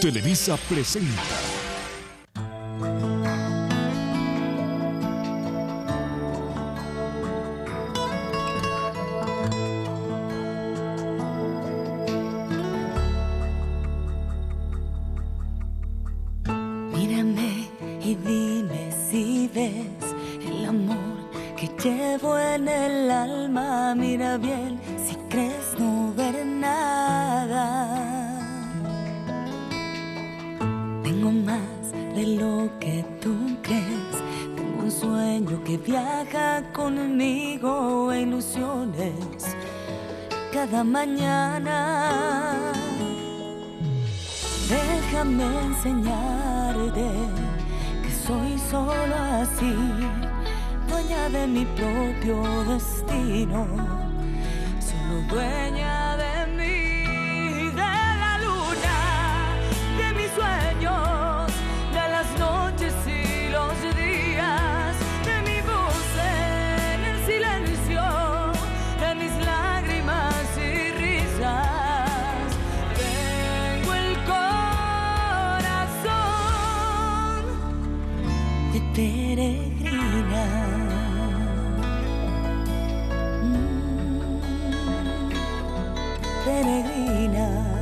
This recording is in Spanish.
Televisa presenta. Mírame y dime si ves el amor que llevo en el alma. Mira bien si crees no Tengo más de lo que tú crees. Tengo un sueño que viaja conmigo e ilusiones cada mañana. Déjame enseñarte que soy solo así, dueña de mi propio destino, peregrina. Mm, Peregrina.